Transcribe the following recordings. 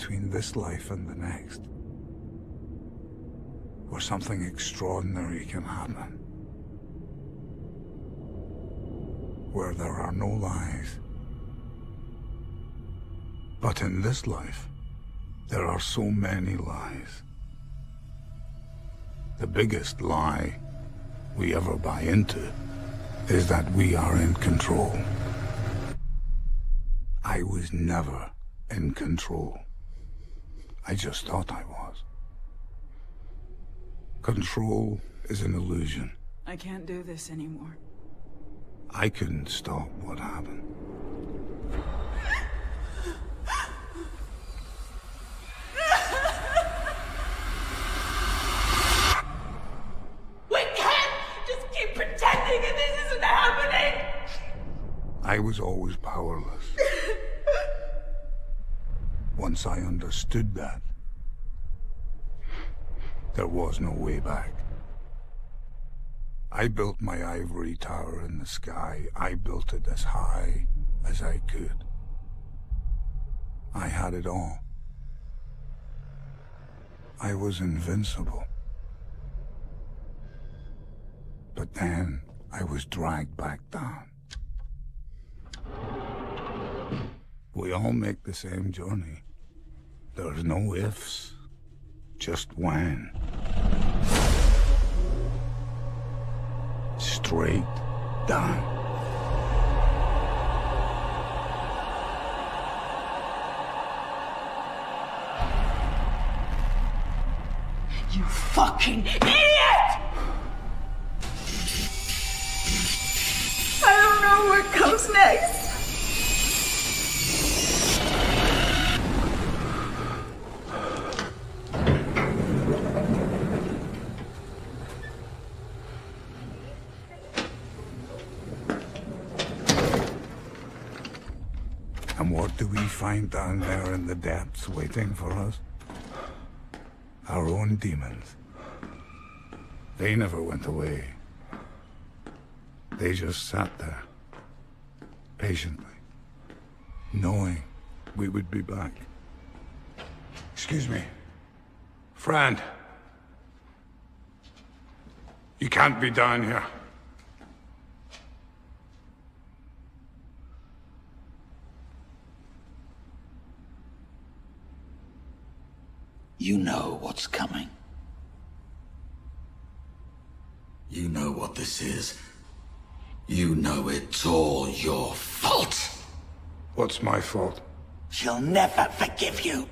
between this life and the next. Where something extraordinary can happen. Where there are no lies. But in this life, there are so many lies. The biggest lie we ever buy into is that we are in control. I was never in control. I just thought I was. Control is an illusion. I can't do this anymore. I couldn't stop what happened. We can't just keep pretending that this isn't happening! I was always powerless. Once I understood that, there was no way back. I built my ivory tower in the sky. I built it as high as I could. I had it all. I was invincible. But then I was dragged back down. We all make the same journey. There's no ifs, just when. Straight down. You fucking idiot! I don't know what comes next. And what find down there in the depths waiting for us? Our own demons. They never went away. They just sat there, patiently, knowing we would be back. Excuse me. Friend. You can't be down here. You know what's coming. You know what this is. You know it's all your fault. What's my fault? She'll never forgive you.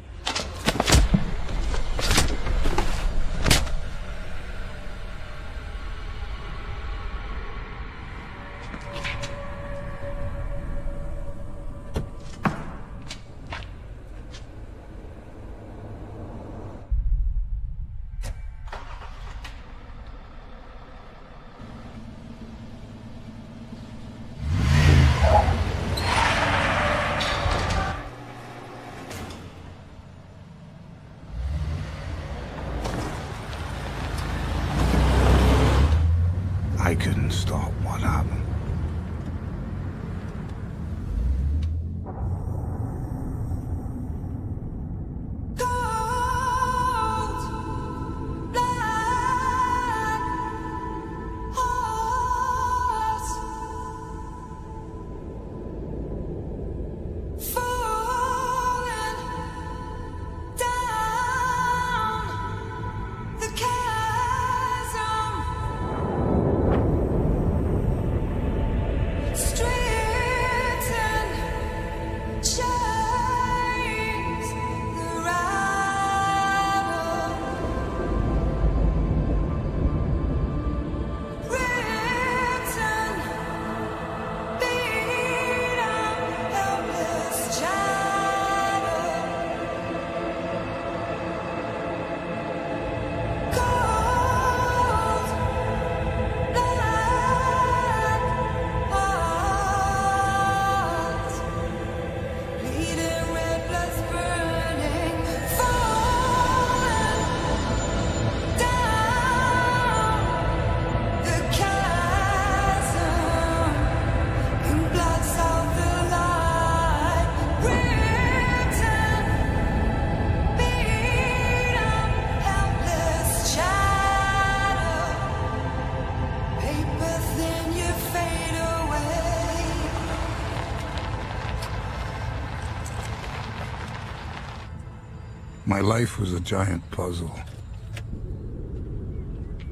My life was a giant puzzle.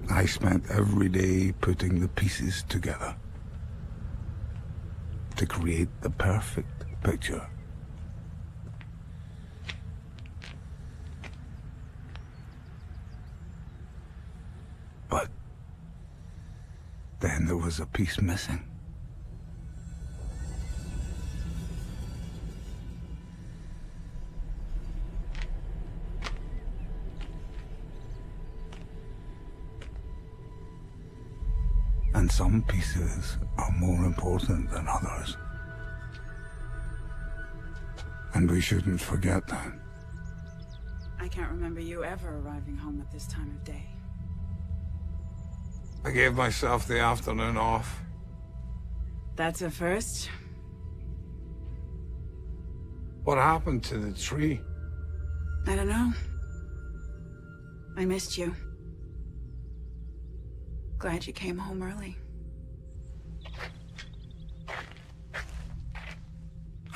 I spent every day putting the pieces together to create the perfect picture. But then there was a piece missing. Some pieces are more important than others. And we shouldn't forget that. I can't remember you ever arriving home at this time of day. I gave myself the afternoon off. That's a first. What happened to the tree? I don't know. I missed you. Glad you came home early.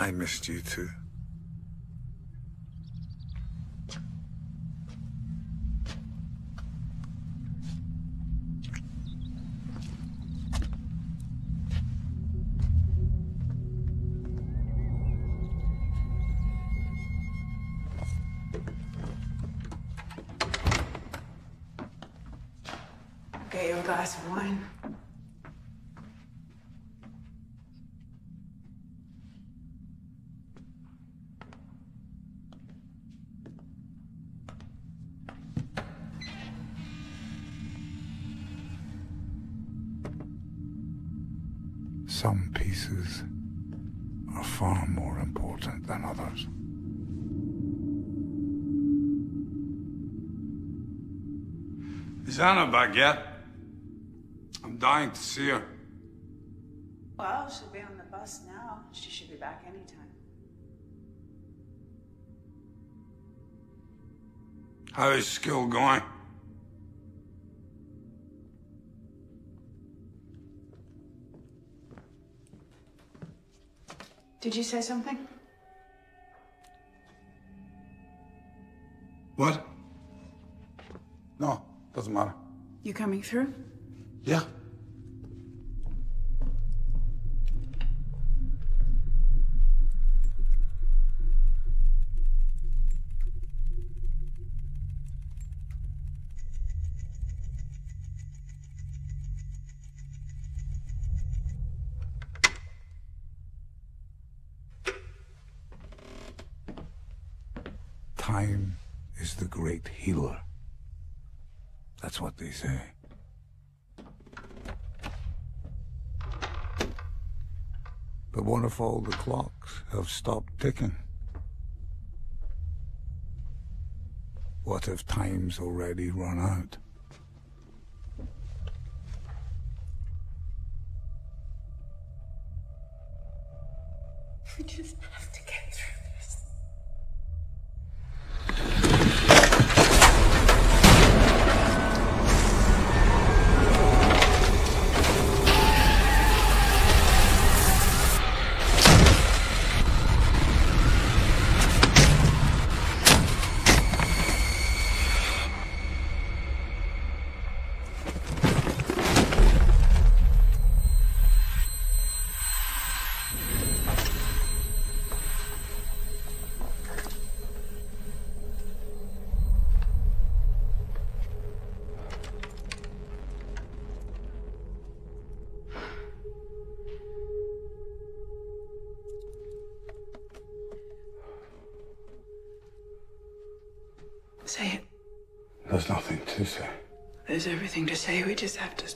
I missed you too. Is Anna back? I'm dying to see her. Well, she'll be on the bus now. She should be back anytime. How is school going? Did you say something? What? Doesn't matter. You coming through? Yeah. Time is the great healer. That's what they say. But what if all the clocks have stopped ticking? What if time's already run out? Say. We just have to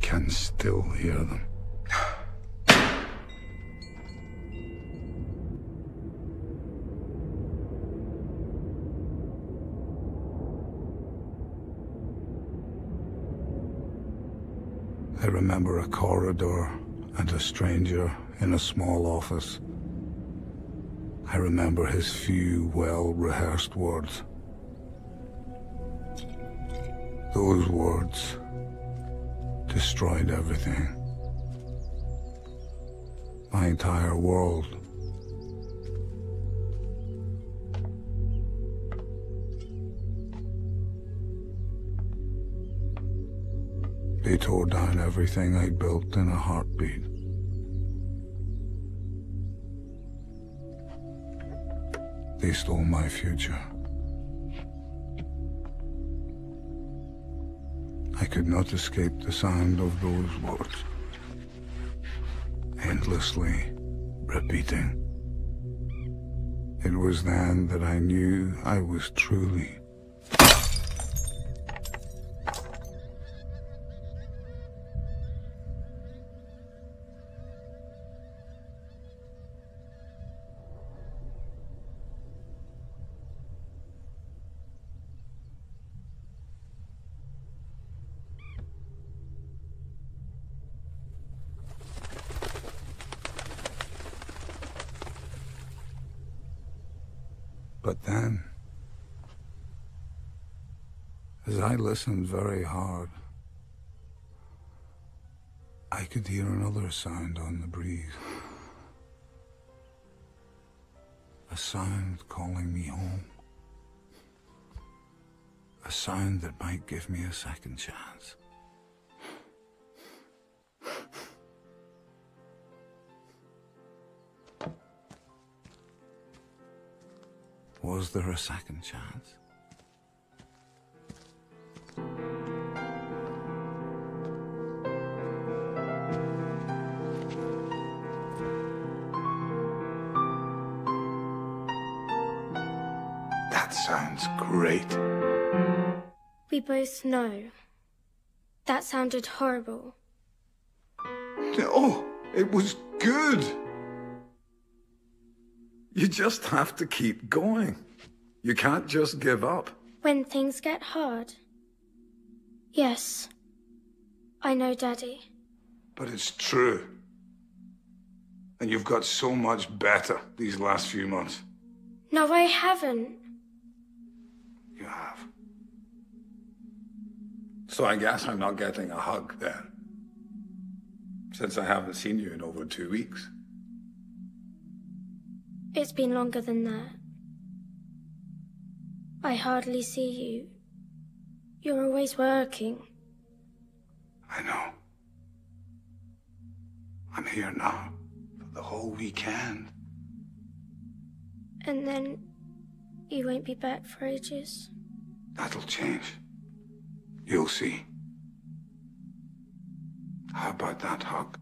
can still hear them. I remember a corridor and a stranger in a small office. I remember his few well-rehearsed words. Those words destroyed everything. My entire world. They tore down everything I built in a heartbeat. They stole my future. Could not escape the sound of those words. Endlessly repeating. It was then that I knew I was truly But then, as I listened very hard, I could hear another sound on the breeze. A sound calling me home. A sound that might give me a second chance. Was there a second chance? Great. We both know. That sounded horrible. Oh, it was good. You just have to keep going. You can't just give up. When things get hard. Yes. I know, Daddy. But it's true. And you've got so much better these last few months. No, I haven't. Have. So I guess I'm not getting a hug then. Since I haven't seen you in over two weeks. It's been longer than that. I hardly see you. You're always working. I know. I'm here now for the whole weekend. And then you won't be back for ages. That'll change. You'll see. How about that hug?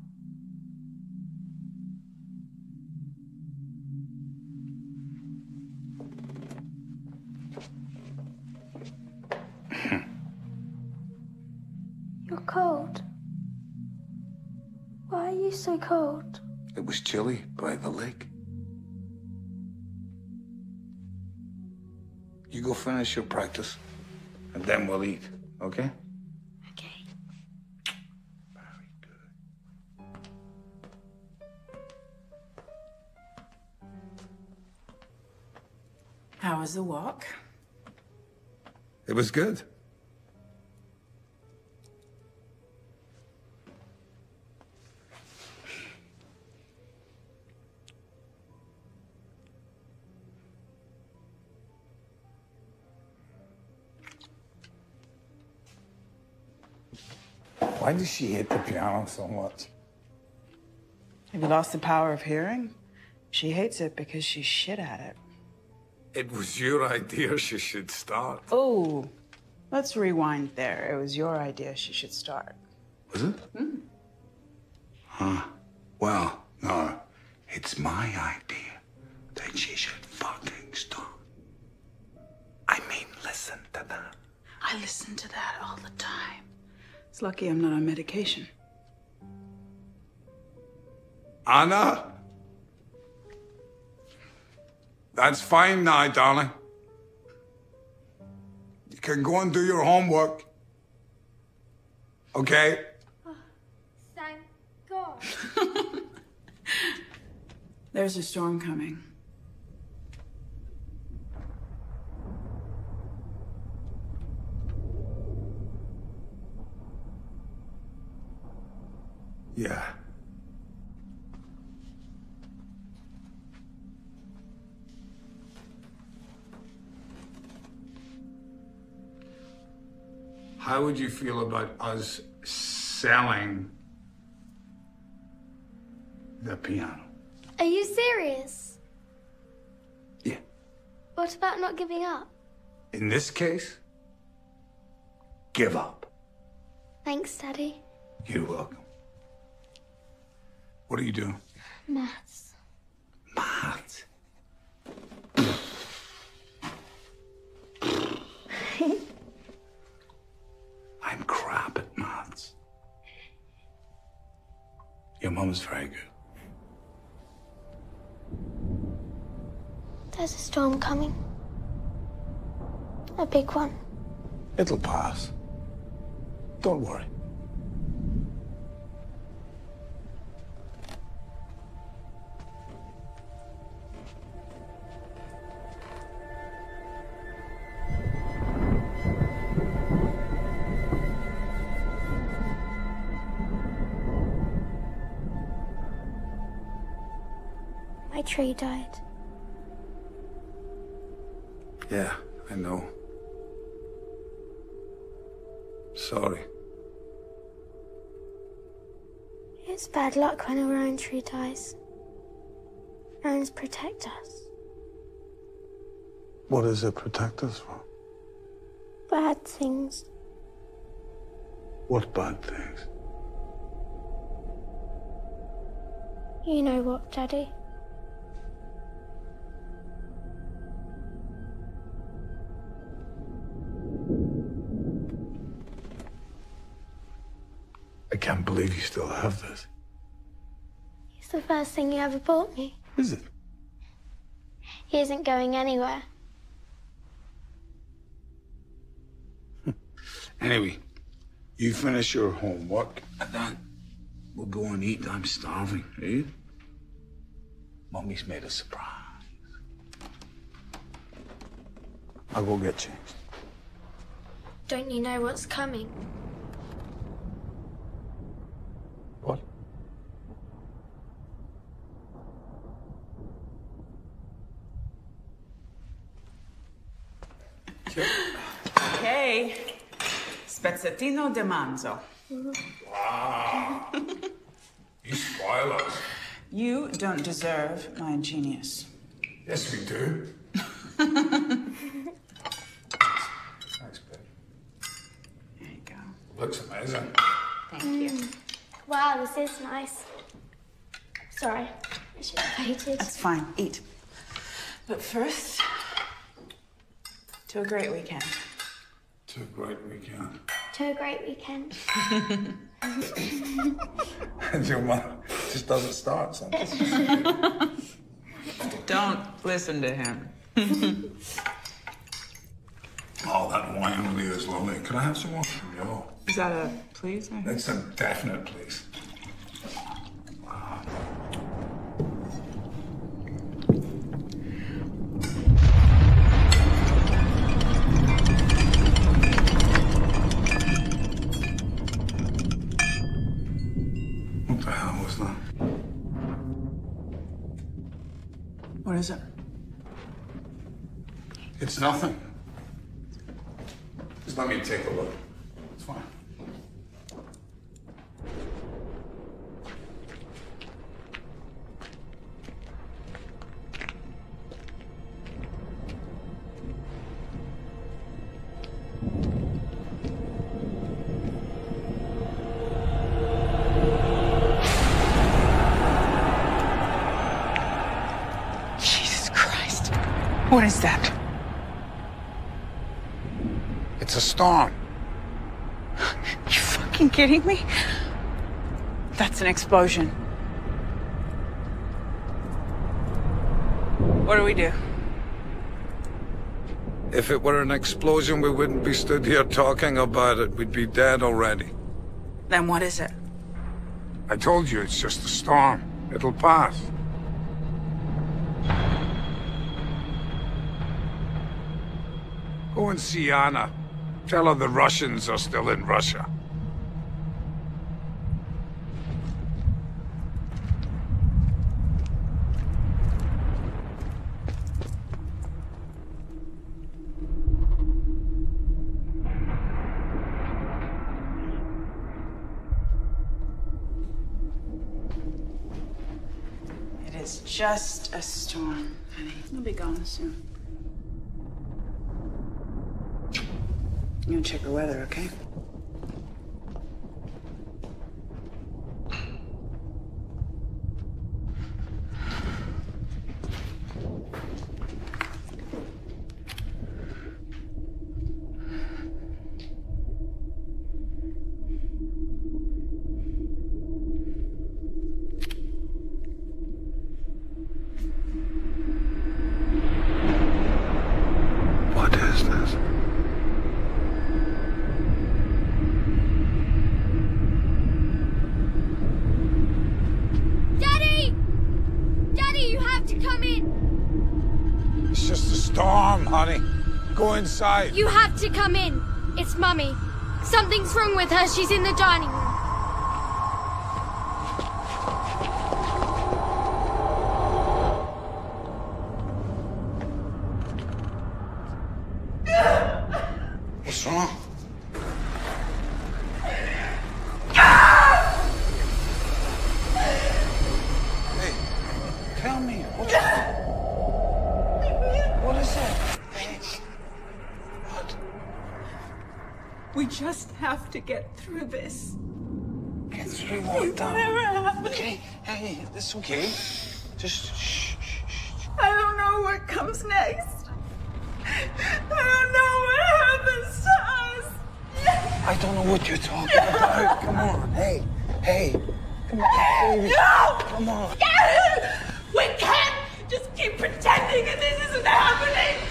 You're cold. Why are you so cold? It was chilly by the lake. Go finish your practice, and then we'll eat, okay? Okay. Very good. How was the walk? It was good. Why does she hate the piano so much? Have you lost the power of hearing? She hates it because she's shit at it. It was your idea she should start. Oh, let's rewind there. It was your idea she should start. Was it? Hmm. Huh. Well, no. It's my idea that she should fucking stop. I mean, listen to that. I listen to that all the time. It's lucky I'm not on medication. Anna? That's fine now, darling. You can go and do your homework. Okay? Oh, thank God. There's a storm coming. Yeah. How would you feel about us selling the piano? Are you serious? Yeah. What about not giving up? In this case, give up. Thanks, Daddy. You're welcome. What are you doing? Maths. Maths. I'm crap at maths. Your mum's very good. There's a storm coming. A big one. It'll pass. Don't worry. Tree died. Yeah, I know. Sorry. It's bad luck when a rowan tree dies. Rowans protect us. What does it protect us from? Bad things. What bad things? You know what, Daddy? Can't believe you still have this. It's the first thing you ever bought me. Is it? He isn't going anywhere. Anyway, you finish your homework and then we'll go and eat. I'm starving, eh? Mummy's made a surprise. I'll go get changed. Don't you know what's coming? What? Okay. Spezzatino de manzo. Wow. you spoil us. You don't deserve my genius. Yes, we do. Thanks, babe. There you go. Looks amazing. Thank you. Mm. Wow, this is nice. Sorry, I should have waited. That's fine. Eat. But first, to a great weekend. It's a great weekend. To a great weekend. And your mum just doesn't start something. Don't listen to him. Oh, that wine really is lovely. Could I have some more from you? Is that a please? That's a definite please. What is it? It's nothing. Just let me take a look. It's fine. What is that? It's a storm. You fucking kidding me? That's an explosion. What do we do? If it were an explosion, we wouldn't be stood here talking about it. We'd be dead already. Then what is it? I told you it's just a storm. It'll pass. Go and see Anna. Tell her the Russians are still in Russia. It is just a storm, honey. It'll be gone soon. You check the weather, okay? What is this? Daddy! Daddy, you have to come in! It's just a storm, honey. Go inside. You have to come in. It's Mummy. Something's wrong with her. She's in the dining room. What's wrong? Hey, tell me, what's What is it? Hey, what? We just have to get through this. Get through what, Whatever darling? happens, Okay, hey, it's okay. Just shh, shh, shh. I don't know what comes next. I don't know what happens to us. I don't know what you're talking about. Come on, hey, hey. Come on, baby. No! Come on. We can't just keep pretending that this isn't happening.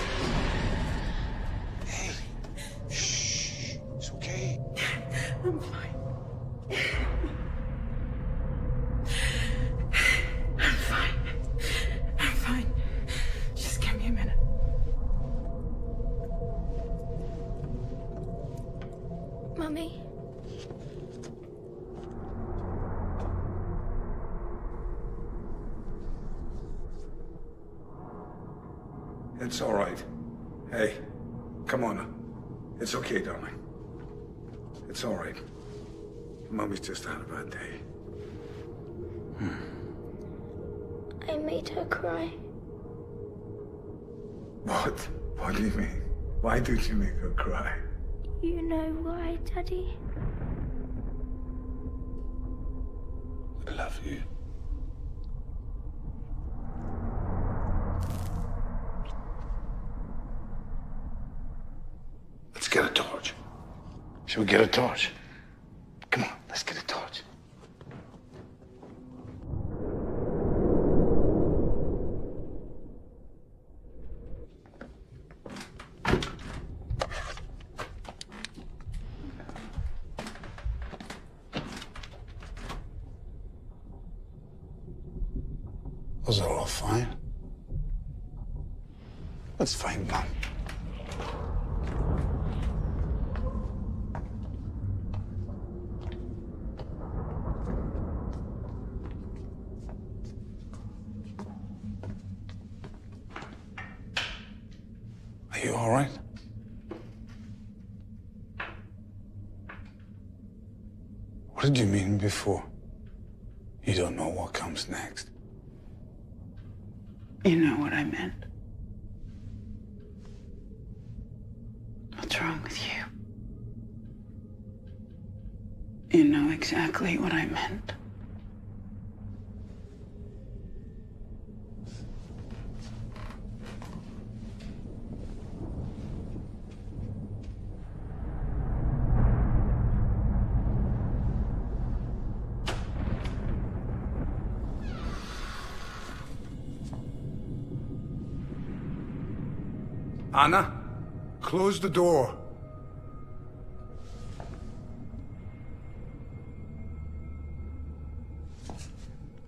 You. Let's get a torch. Shall we get a torch? Come on, let's get a torch. Was it all fine? That's fine, Mom. Are you all right? What did you mean before? You don't know what comes next. You know what I meant. What's wrong with you? You know exactly what I meant. Anna, close the door.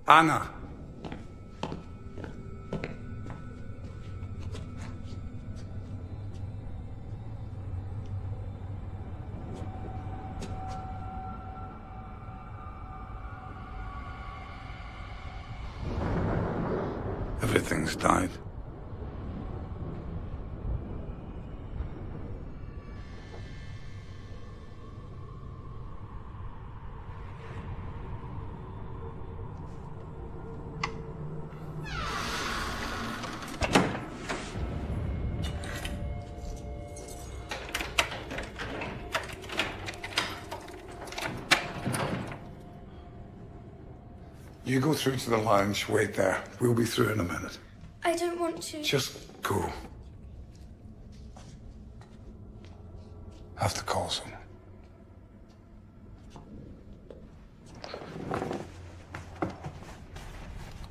Anna. Through to the lounge, wait there. We'll be through in a minute. I don't want to. Just go. Have to call someone.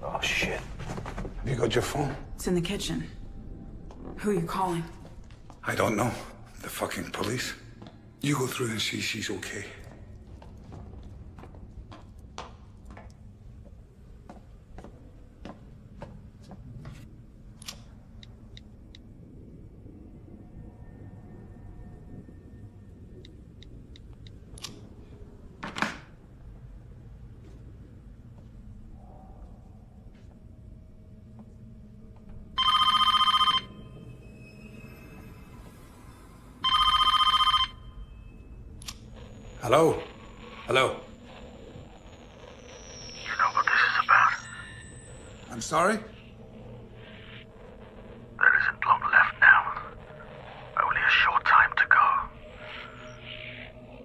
Oh, shit. Have you got your phone? It's in the kitchen. Who are you calling? I don't know. The fucking police. You go through and see she's okay. Hello? Hello? You know what this is about? I'm sorry? There isn't long left now. Only a short time to go.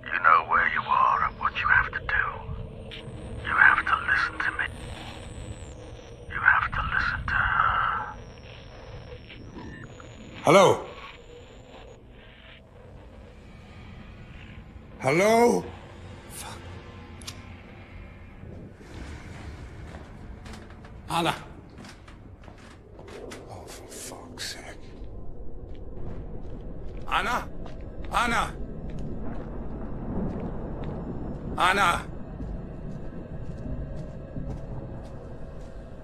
You know where you are and what you have to do. You have to listen to me. You have to listen to her. Hello? Hello? Fuck. Anna. Oh, for fuck's sake. Anna? Anna? Anna?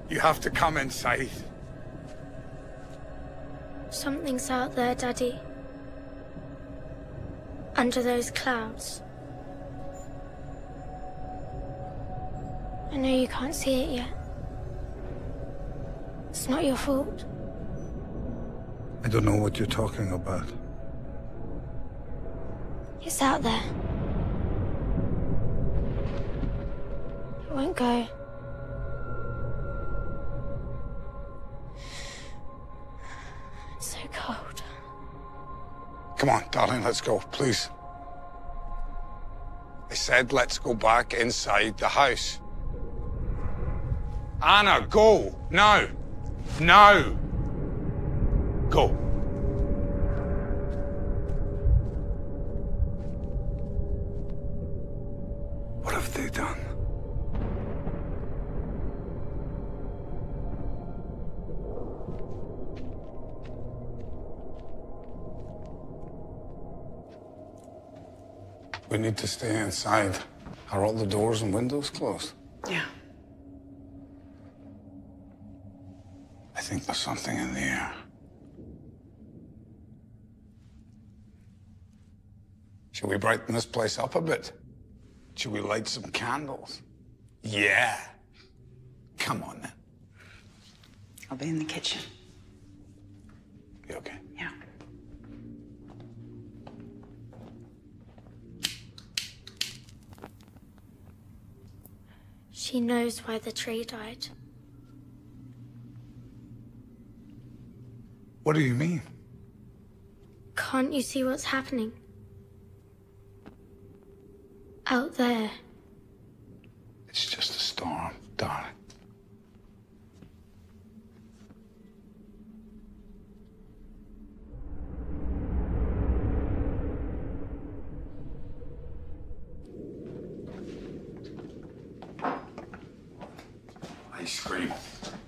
You have to come inside. Something's out there, Daddy. Under those clouds. I know you can't see it yet. It's not your fault. I don't know what you're talking about. It's out there. It won't go. It's so cold. Come on, darling, let's go, please. I said let's go back inside the house. Anna, go! Now! Now! Go. We need to stay inside. Are all the doors and windows closed? Yeah. I think there's something in the air. Should we brighten this place up a bit? Should we light some candles? Yeah. Come on then. I'll be in the kitchen. You okay? Yeah. She knows why the tree died. What do you mean? Can't you see what's happening? Out there. It's just a storm, darling. Ice cream.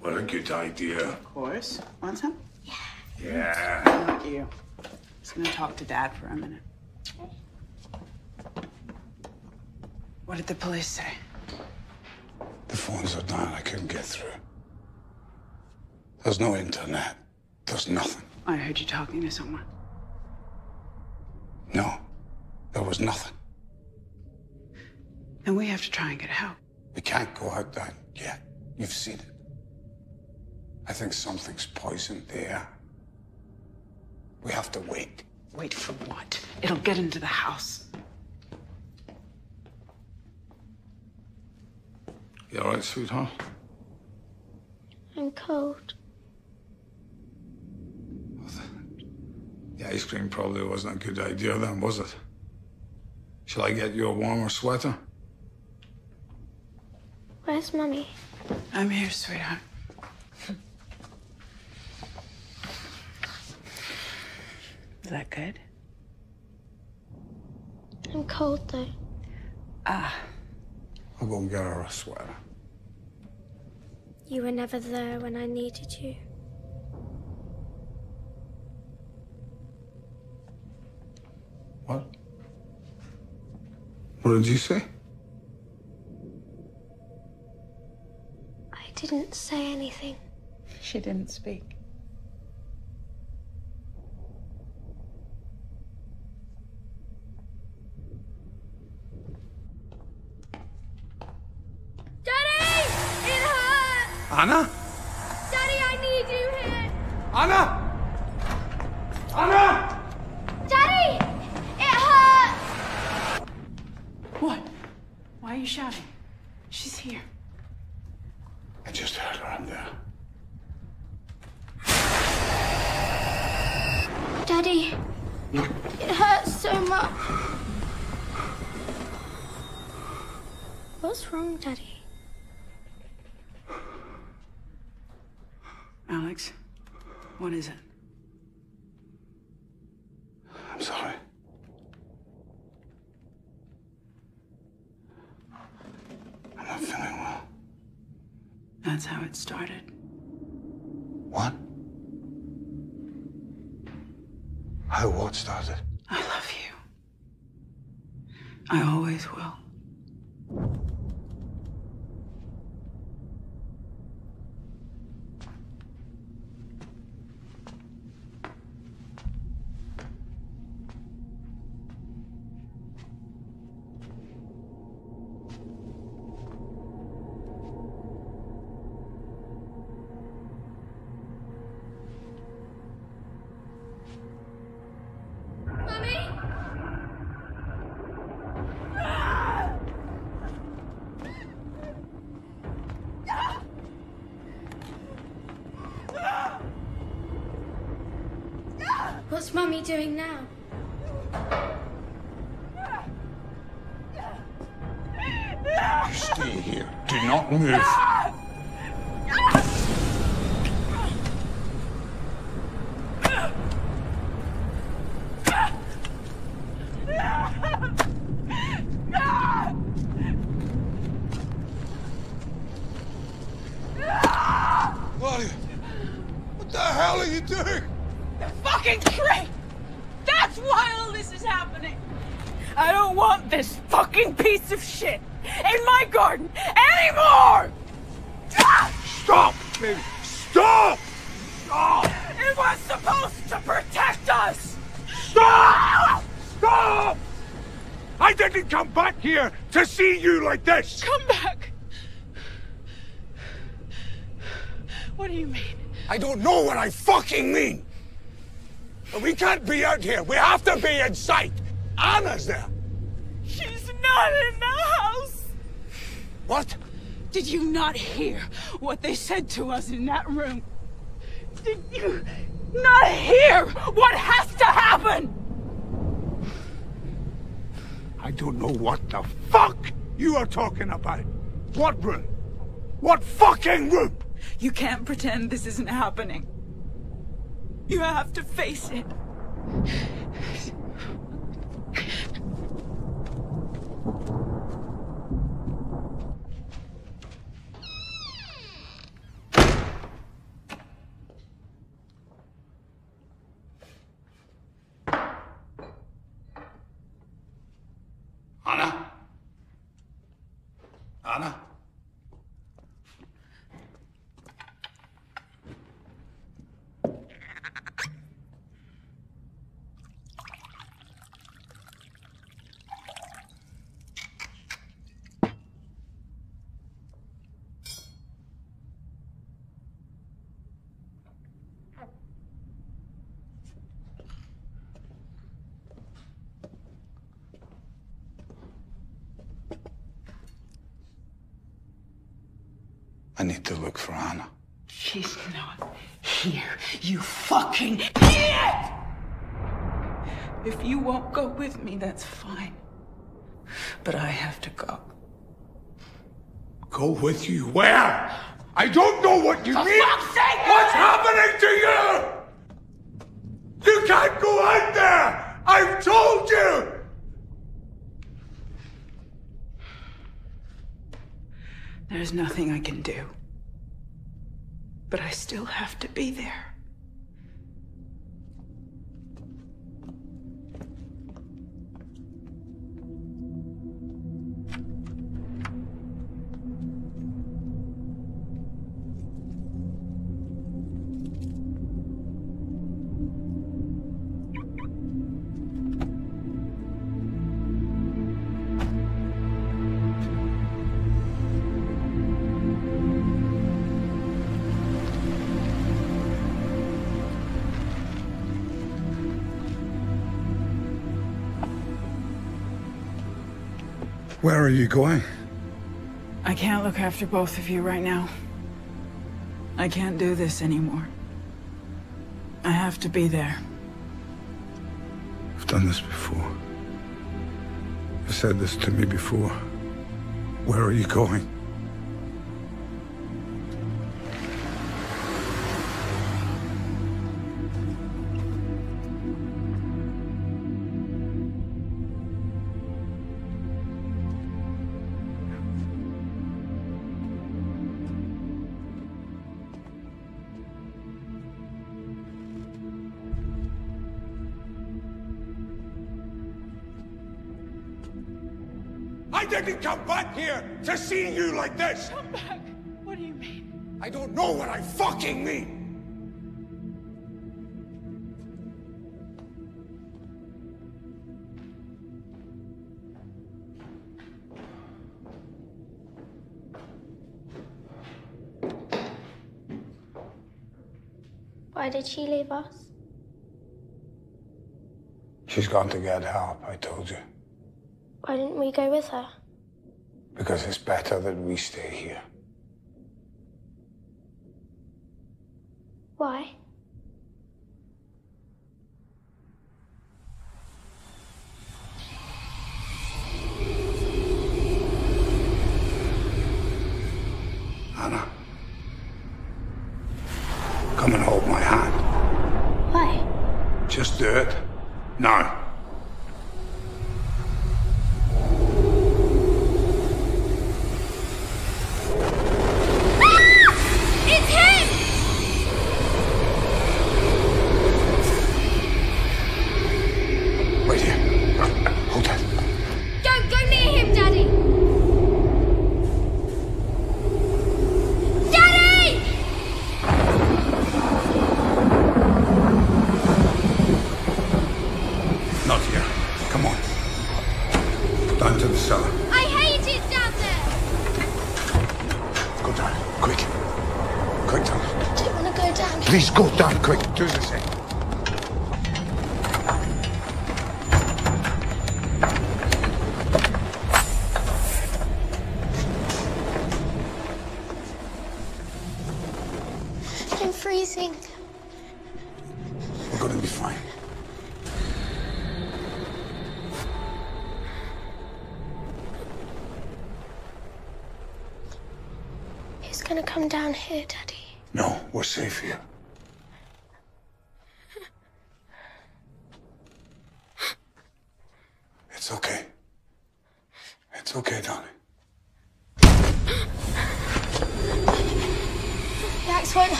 What a good idea. Of course. Want some? Yeah. Yeah. Not you. Just gonna talk to Dad for a minute. What did the police say? The phones are down. I couldn't get through. There's no internet. There's nothing. I heard you talking to someone. No. There was nothing. And we have to try and get help. We can't go out there yet. You've seen it. I think something's poisoned there. We have to wait. Wait for what? It'll get into the house. You all right, sweetheart? I'm cold. The ice cream probably wasn't a good idea then, was it? Shall I get you a warmer sweater? Where's Mummy? I'm here, sweetheart. Is that good? I'm cold though. Ah, I'll go and get her a sweater. You were never there when I needed you. What? What did you say? I didn't say anything. she didn't speak. Daddy! It hurts! Anna? Daddy, I need you here! Anna! Anna! Daddy! It hurts! What? Why are you shouting? She's here. I just heard her in there. Daddy, it hurts so much. What's wrong, Daddy? Alex, what is it? I'm sorry. I'm not feeling well. That's how it started. What? How what started? I love you. I always will. What's Mummy doing now? Stay here. Do not move. This. Come back! What do you mean? I don't know what I fucking mean. But we can't be out here. We have to be in sight. Anna's there. She's not in the house! What? Did you not hear what they said to us in that room? Did you not hear what has to happen? I don't know what the fuck you are talking about. What room? What fucking room? You can't pretend this isn't happening. You have to face it. Need to look for Anna. She's not here, you fucking idiot! If you won't go with me, that's fine. But I have to go. Go with you where? I don't know what you For mean. fuck's sake! What's happening to you? You can't go out there. I've told you. There's nothing I can do. But I still have to be there. Are you going? I can't look after both of you right now. I can't do this anymore. I have to be there. I've done this before. You've said this to me before. Where are you going? Didn't come back here to see you like this. Come back. What do you mean? I don't know what I fucking mean. Why did she leave us? She's gone to get help, I told you. Why didn't we go with her? Because it's better that we stay here. Why? Anna. Come and hold my hand. Why? Just do it. Now.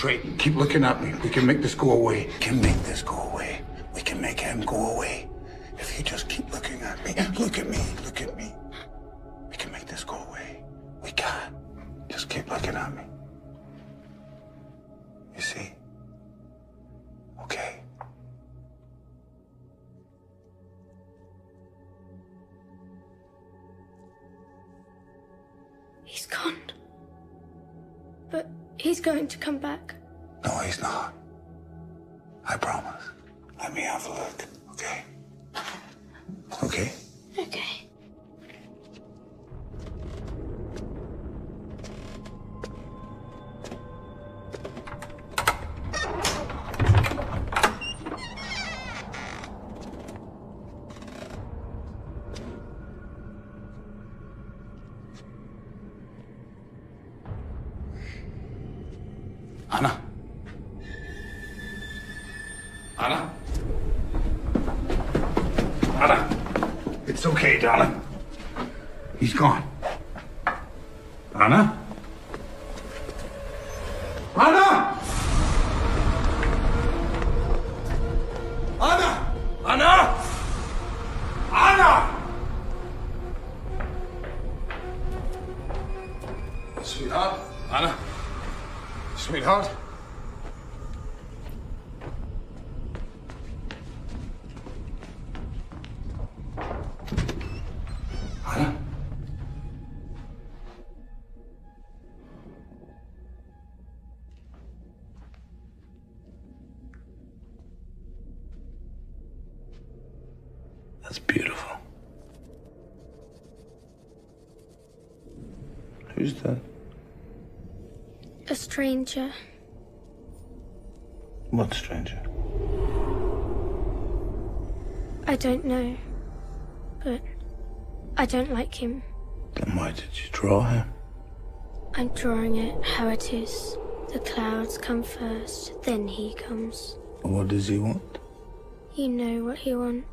concentrate. Keep looking at me. We can make this go away. We can make this go away. We can make him go away. If you just keep looking at me, look at me, look at me. We can make this go away. We can. Just keep looking at me. You see? Okay. He's gone. But he's going to come back. No, he's not. I promise. Let me have a look, okay? Okay? Okay. Stranger. What stranger? I don't know. But I don't like him. Then why did you draw him? I'm drawing it how it is. The clouds come first, then he comes. What does he want? You know what he wants.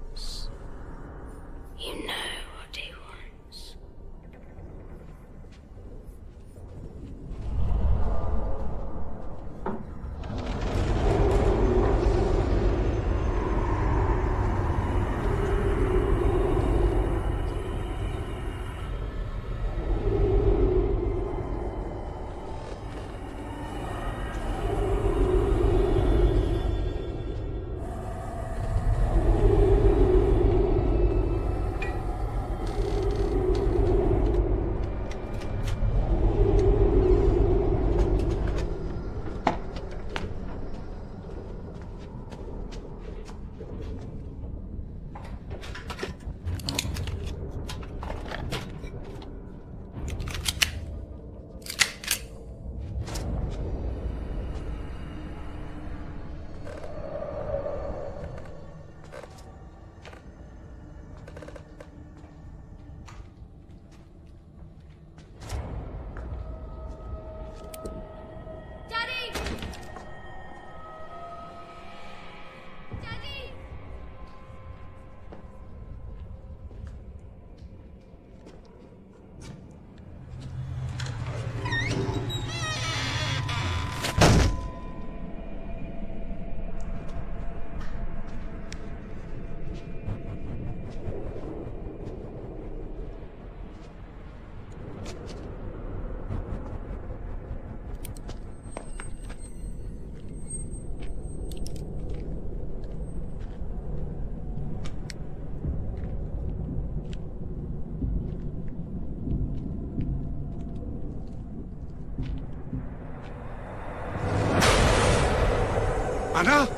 Anna?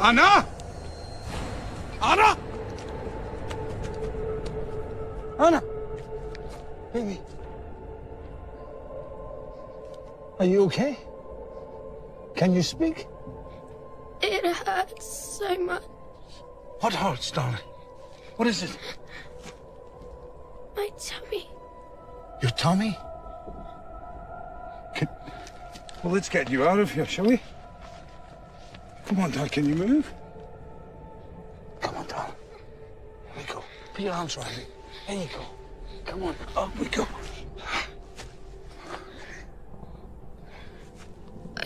Anna? Anna? Anna? Baby. Are you okay? Can you speak? It hurts so much. What hurts, darling? What is it? My tummy. Your tummy? Can... Well, let's get you out of here, shall we? Come on, Dad, can you move? Come on, darling. Here we go. Put your arms around me. There you go. Come on, up we go.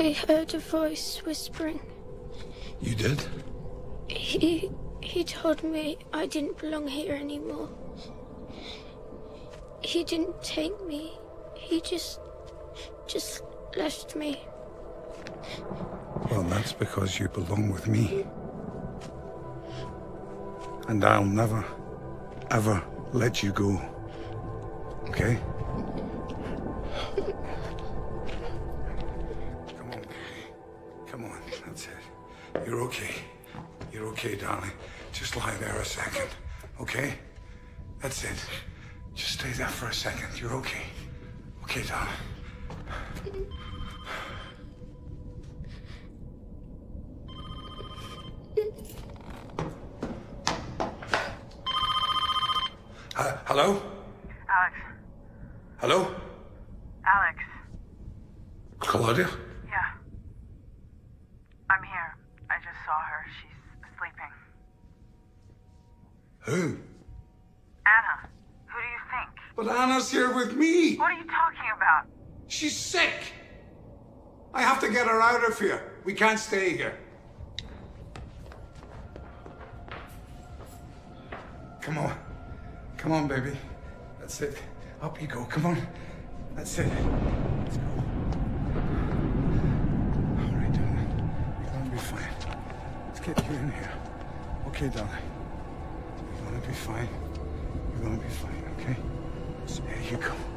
I heard a voice whispering. You did? He he told me I didn't belong here anymore. He didn't take me. He just just left me. Well, that's because you belong with me. And I'll never, ever let you go. Okay? Come on. Come on, that's it. You're okay. You're okay, darling. Just lie there a second, okay? That's it. Just stay there for a second. You're okay. Okay, darling. Hello? Alex. Hello? Alex. Claudia? Yeah. I'm here. I just saw her. She's sleeping. Who? Anna. Who do you think? But Anna's here with me. What are you talking about? She's sick. I have to get her out of here. We can't stay here. Come on, baby. That's it. Up you go. Come on. That's it. Let's go. All right, darling. You're gonna be fine. Let's get you in here. Okay, darling. You're gonna be fine. You're gonna be fine, okay? So you go.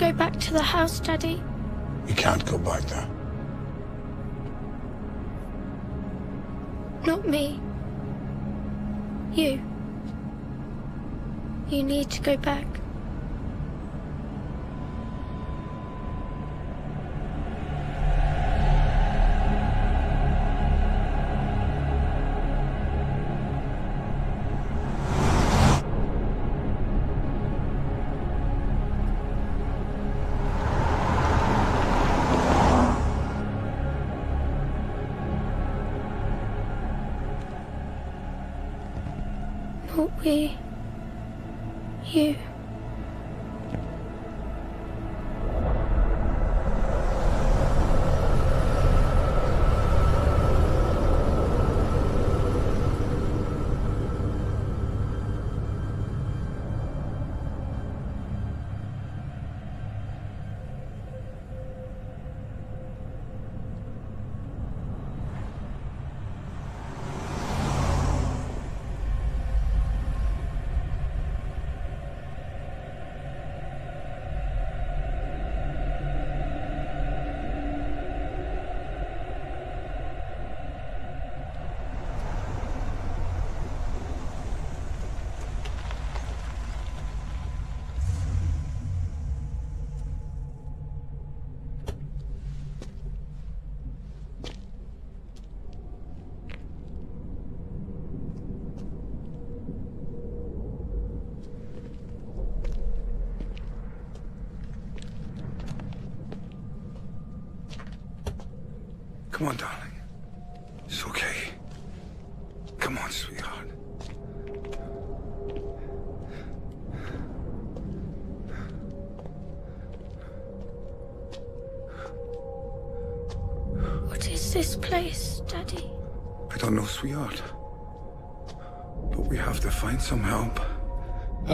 Go back to the house, Daddy. You can't go back there. Not me. You. You need to go back.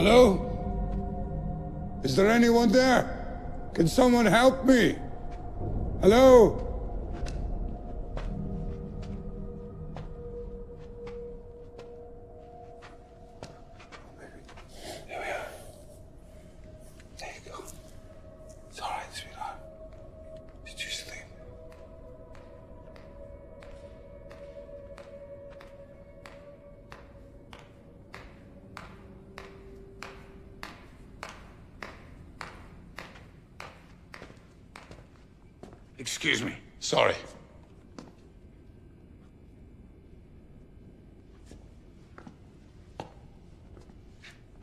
Hello? Is there anyone there? Can someone help me? Hello?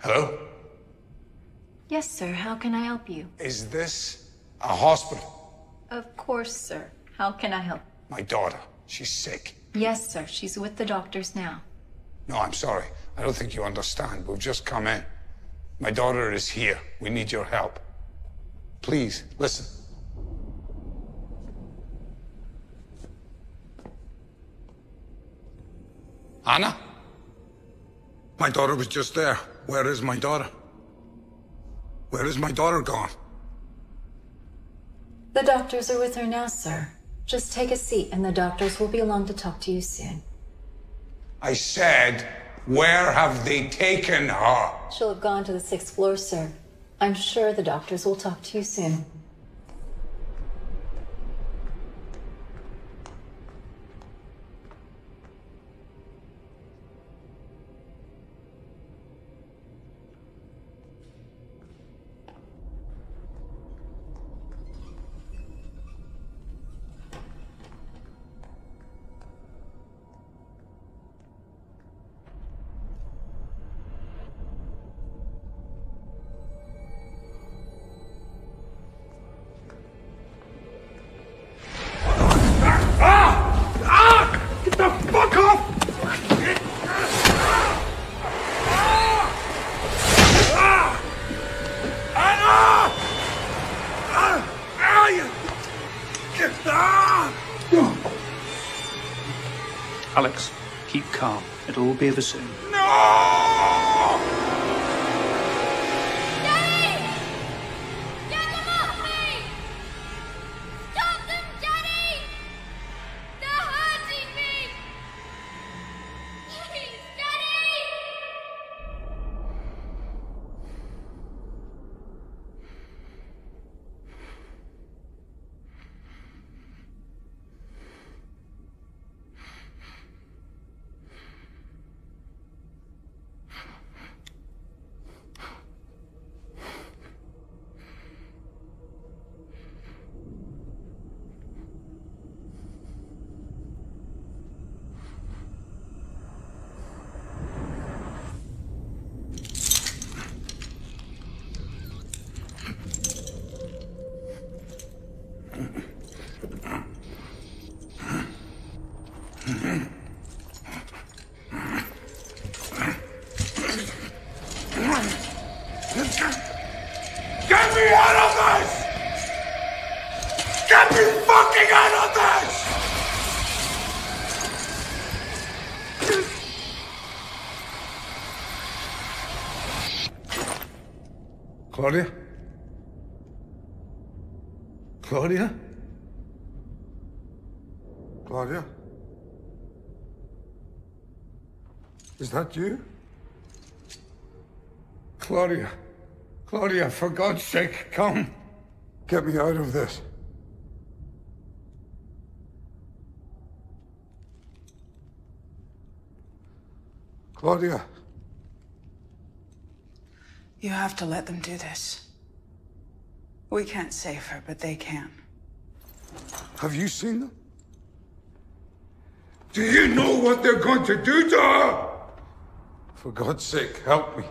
Hello? Yes, sir. How can I help you? Is this a hospital? Of course, sir. How can I help? My daughter. She's sick. Yes, sir. She's with the doctors now. No, I'm sorry. I don't think you understand. We've just come in. My daughter is here. We need your help. Please, listen. Anna? My daughter was just there. Where is my daughter? Where is my daughter gone? The doctors are with her now, sir. Just take a seat and the doctors will be along to talk to you soon. I said, where have they taken her? She'll have gone to the sixth floor, sir. I'm sure the doctors will talk to you soon. Be over soon. No! Is that you? Claudia. Claudia, for God's sake, come. Get me out of this. Claudia. You have to let them do this. We can't save her, but they can. Have you seen them? Do you know what they're going to do to her? For God's sake, help me.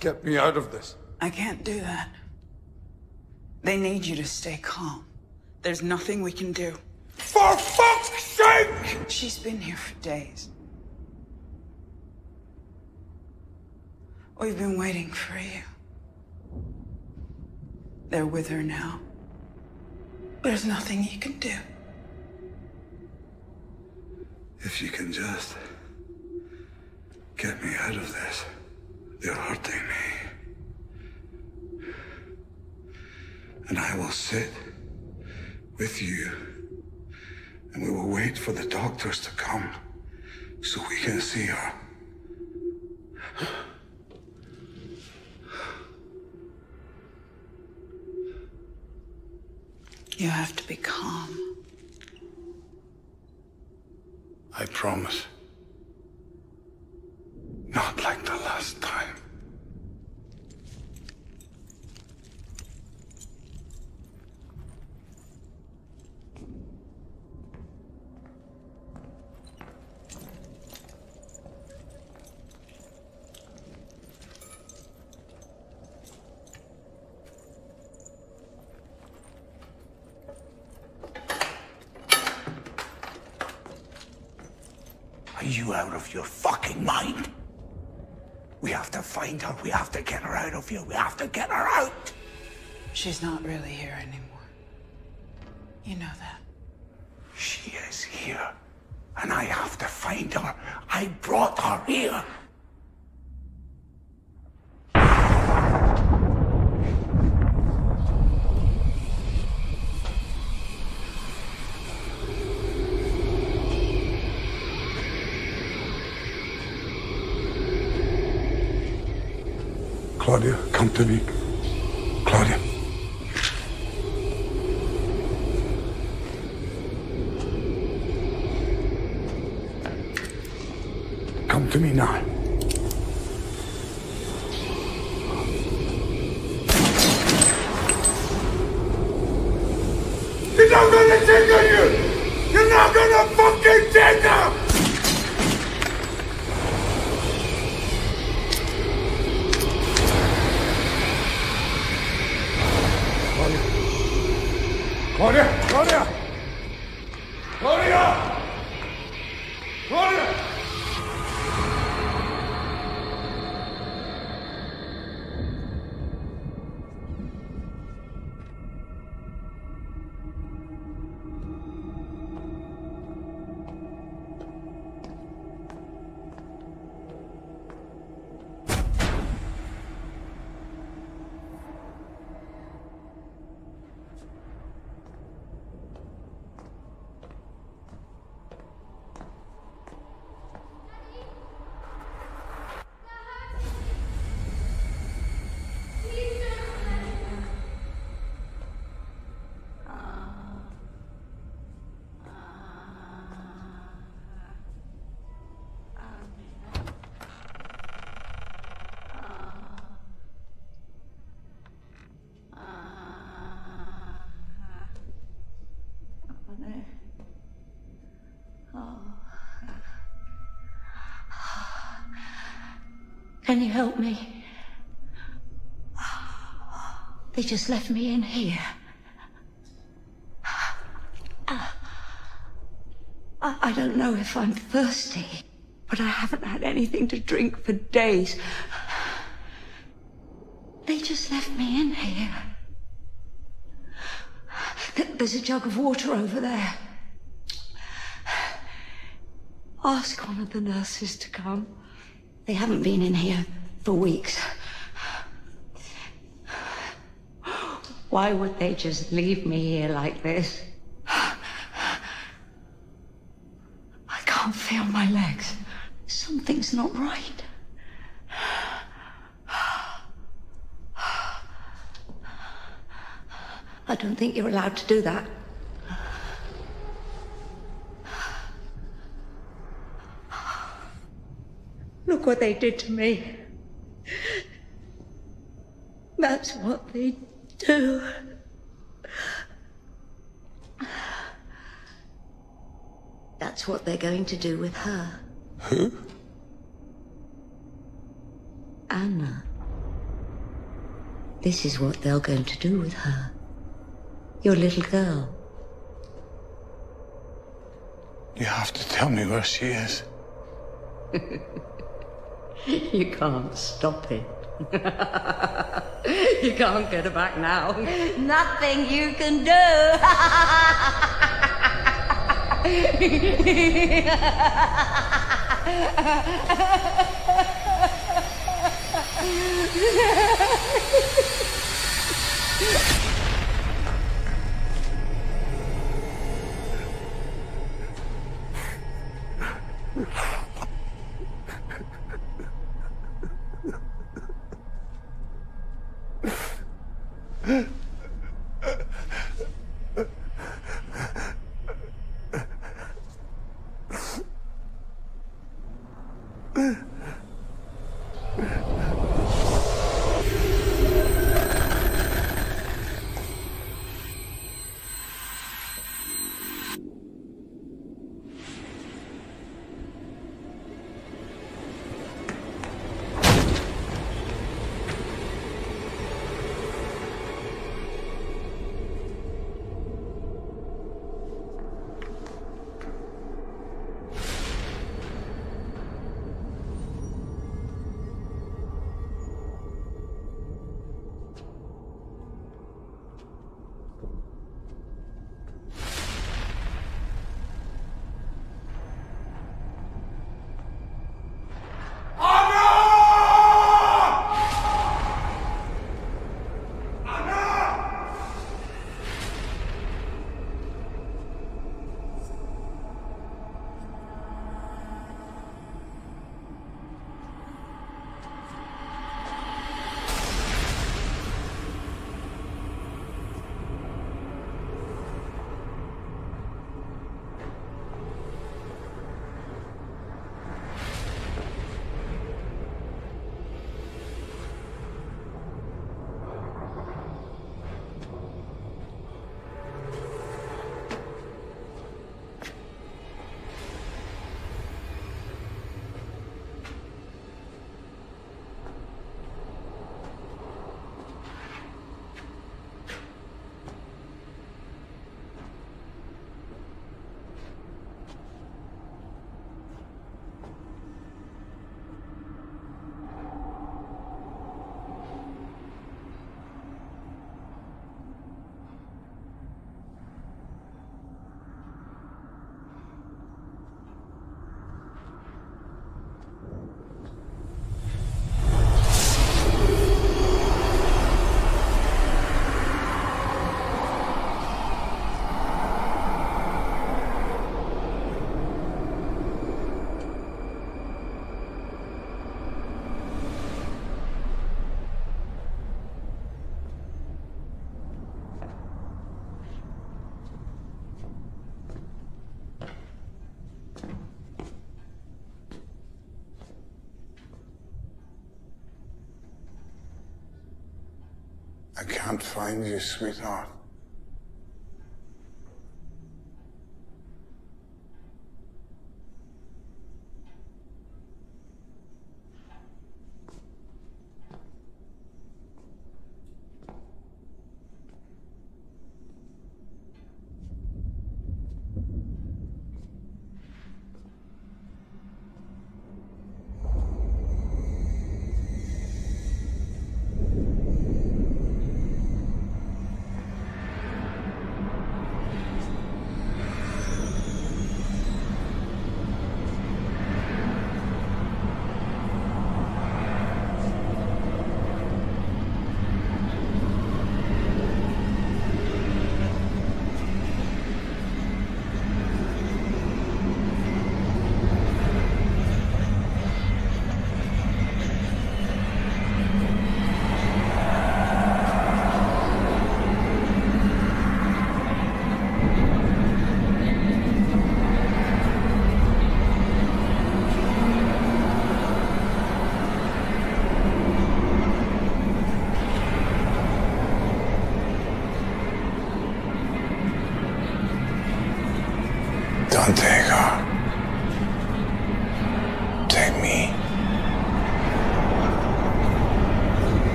Get me out of this. I can't do that. They need you to stay calm. There's nothing we can do. For fuck's sake! She's been here for days. We've been waiting for you. They're with her now. There's nothing you can do. If you can just get me out of this, they're hurting me. And I will sit with you and we will wait for the doctors to come so we can see her. You have to be calm. I promise. Not like the last time. Are you out of your fucking mind? We have to find her. We have to get her out of here. We have to get her out. She's not really here anymore. You know that. She is here. And I have to find her. I brought her here. Claudia, come to me. Claudia. Come to me now. You're not gonna take you! Can you help me? They just left me in here. I don't know if I'm thirsty, but I haven't had anything to drink for days. They just left me in here. Th- There's a jug of water over there. Ask one of the nurses to come. They haven't been in here for weeks. Why would they just leave me here like this? I can't feel my legs. Something's not right. I don't think you're allowed to do that. Look what they did to me. That's what they do. That's what they're going to do with her. Who? Anna. This is what they're going to do with her. Your little girl. You have to tell me where she is. You can't stop it. you can't get her back now. Nothing you can do. I can't find you, sweetheart.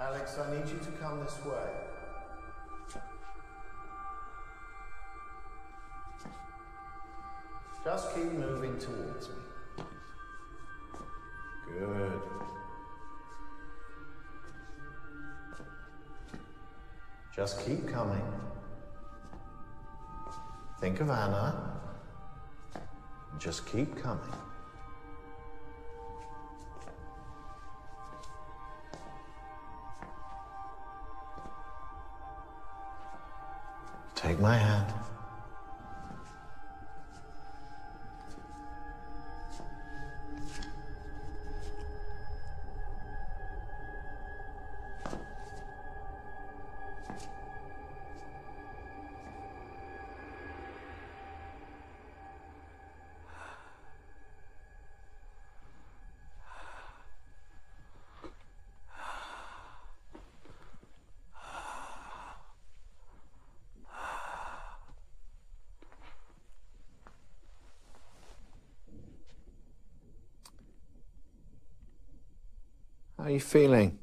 Alex, I need you to come this way. Just keep moving towards me. Good. Just keep coming. Think of Anna. Just keep coming. Take my hand. How are you feeling?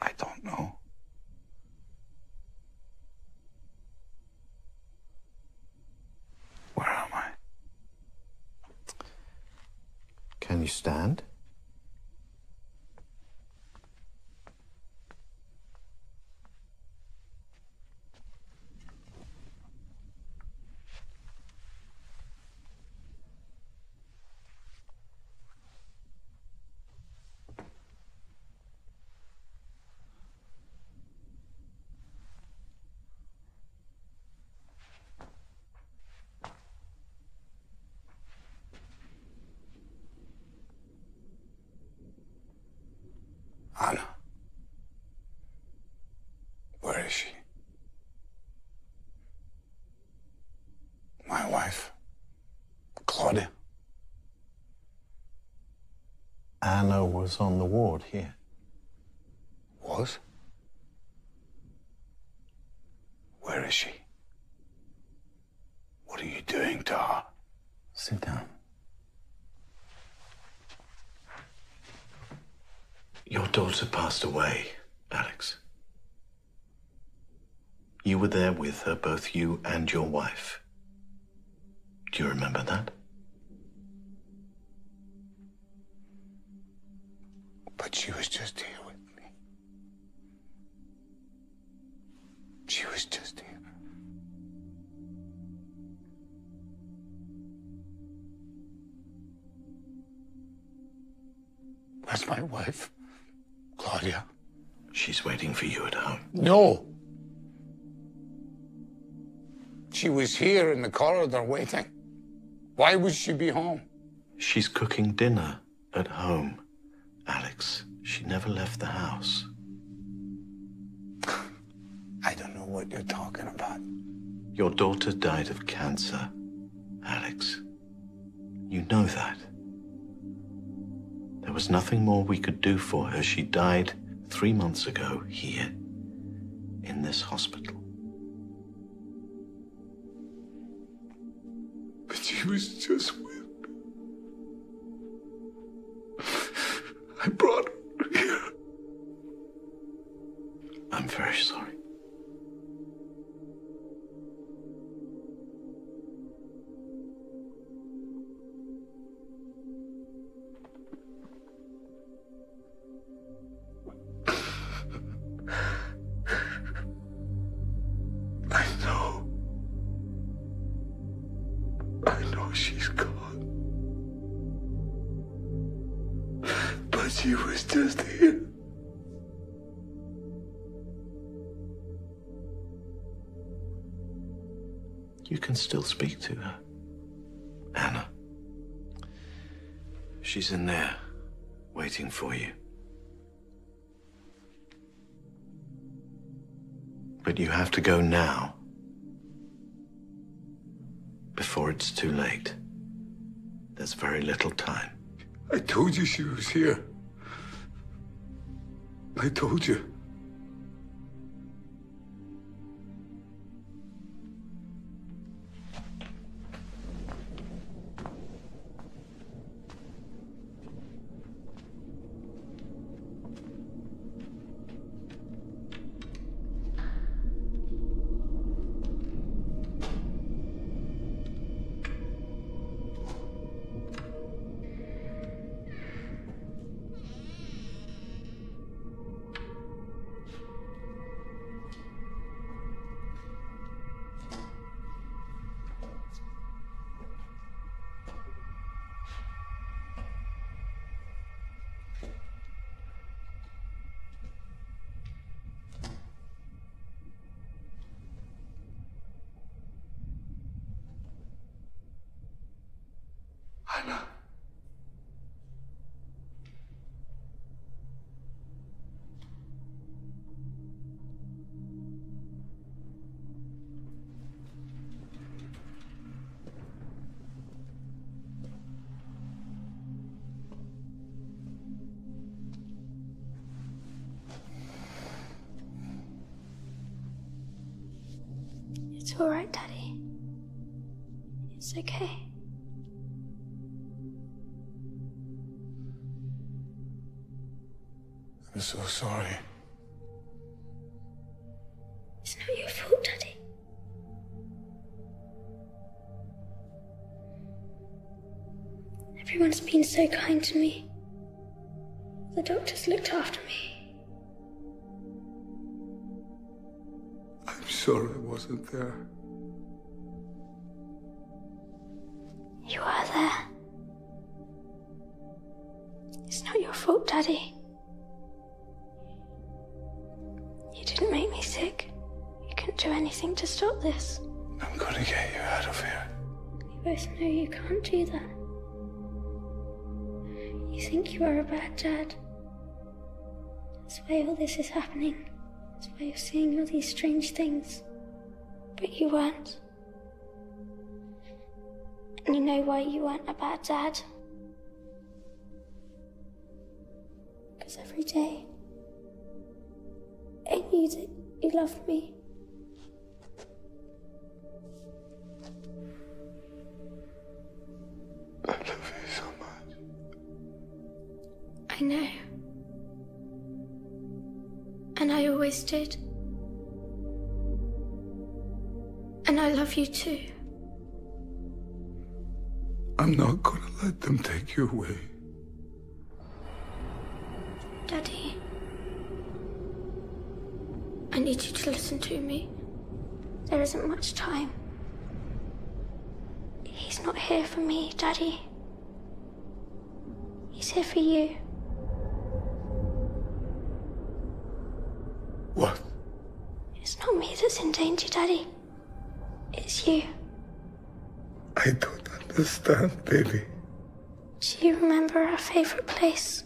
I don't know. Where am I? Can you stand? Anna. Where is she? My wife. Claudia. Anna was on the ward here. Was? Where is she? What are you doing to her? Sit down. Your daughter passed away, Alex. You were there with her, both you and your wife. Do you remember that? But she was just here with me. She was just here. Where's my wife? Claudia? She's waiting for you at home. No. She was here in the corridor waiting. Why would she be home? She's cooking dinner at home. Alex, she never left the house. I don't know what you're talking about. Your daughter died of cancer, Alex. You know that. There was nothing more we could do for her. She died three months ago here, in this hospital. But she was just I brought her here. I'm very sorry. She was here. I told you. So sorry. It's not your fault, Daddy. Everyone's been so kind to me. The doctors looked after me. I'm sorry I wasn't there. You are there. It's not your fault, Daddy. Stop this. I'm gonna get you out of here. We both know you can't do that. You think you are a bad dad. That's why all this is happening. That's why you're seeing all these strange things. But you weren't. And you know why you weren't a bad dad? Because every day I knew that you loved me. And I. I love you too. I'm not gonna let them take you away. Daddy. I need you to listen to me. There isn't much time. He's not here for me, Daddy. He's here for you. What? It's not me in danger, Daddy. It's you. I don't understand, baby. Do you remember our favorite place?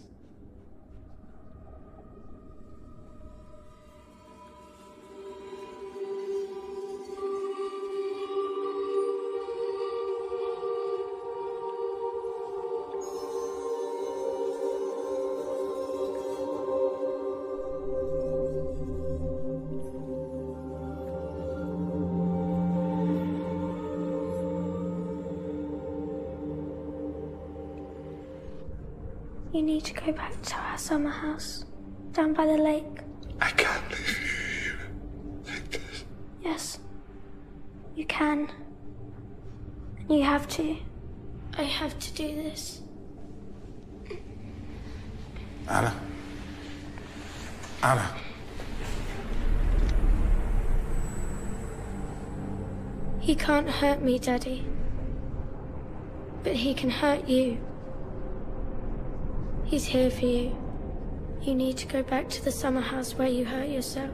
Need to go back to our summer house, down by the lake. I can't leave you here like this. Yes, you can. And you have to. I have to do this. Anna. Anna. He can't hurt me, Daddy. But he can hurt you. He's here for you. You need to go back to the summer house where you hurt yourself.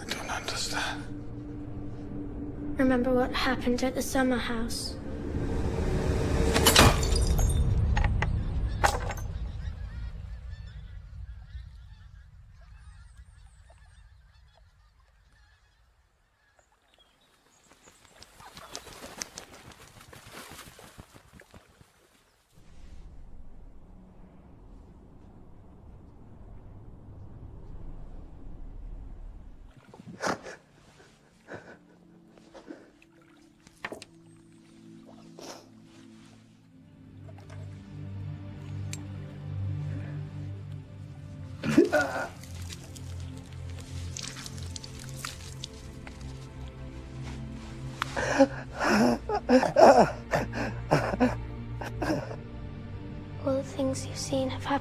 I don't understand. Remember what happened at the summer house?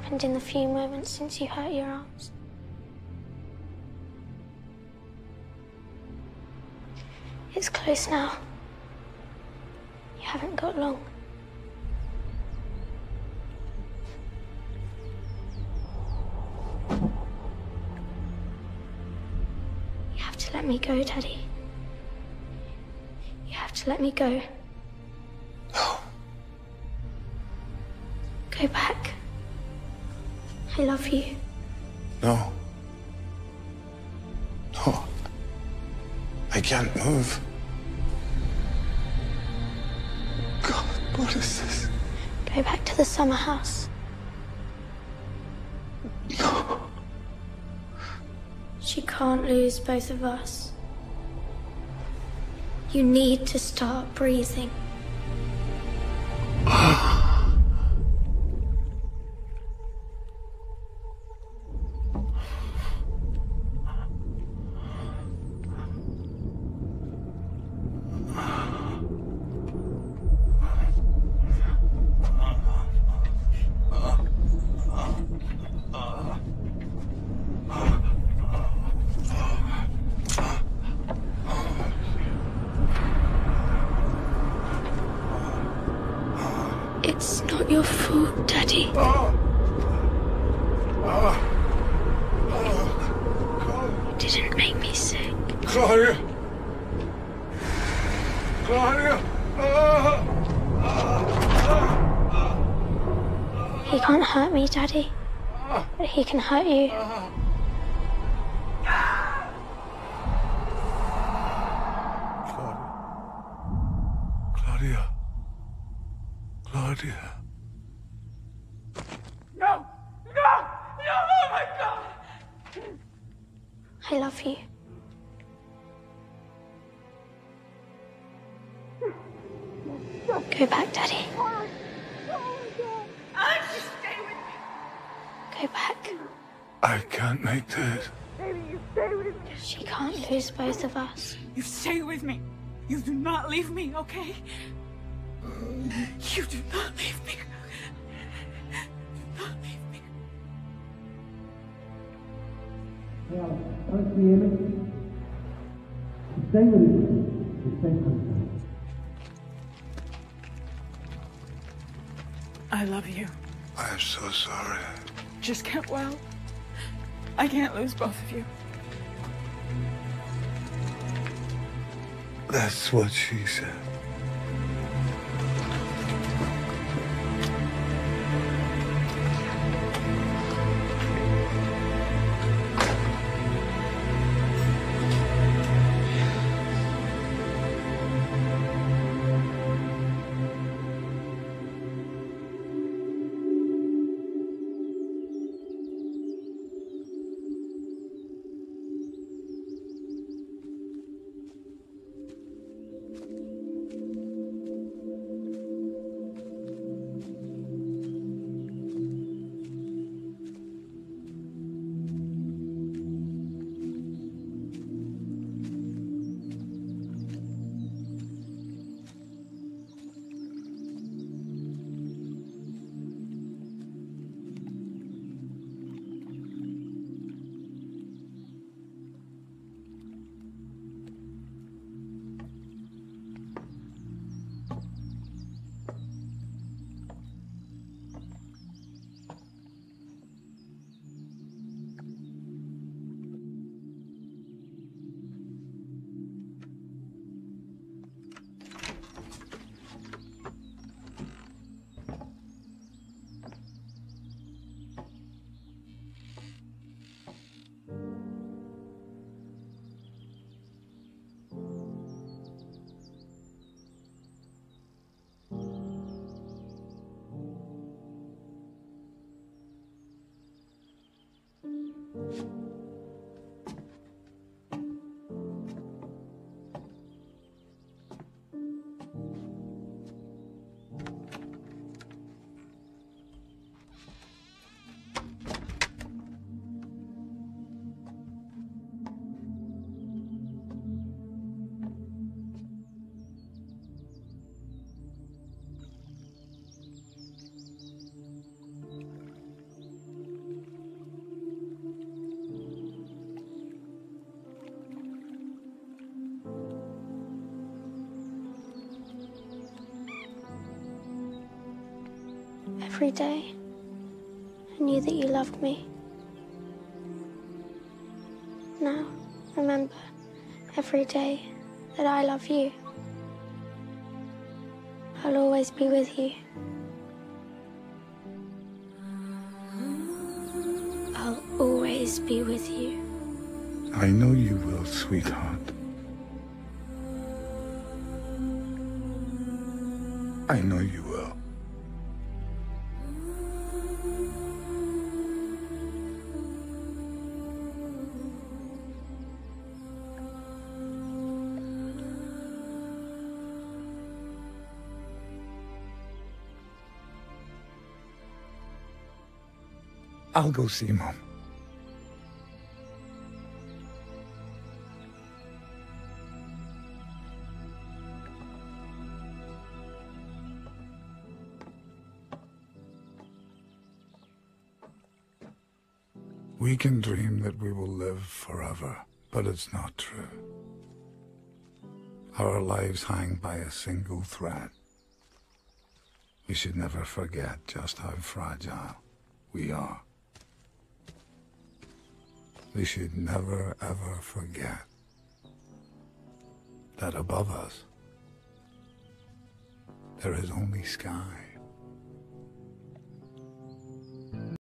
Happened in the few moments since you hurt your arms. It's close now. You haven't got long. You have to let me go, Daddy. You have to let me go. Summer house. No. She can't lose both of us. You need to start breathing. It's not your fault, Daddy. Ah. Ah. Ah. You didn't make me sick. Claudia. Claudia. He can't hurt me, Daddy. But he can hurt you. Leave me, okay? You do not leave me. Do not leave me. Don't see him. Stay with him. Stay with him. I love you. I am so sorry. Just get well. I can't lose both of you. That's what she said. Every day, I knew that you loved me. Now, remember every day that I love you. I'll always be with you. I'll always be with you. I know you will, sweetheart. I know you will. I'll go see Mom. We can dream that we will live forever, but it's not true. Our lives hang by a single thread. We should never forget just how fragile we are. We should never ever forget that above us there is only sky.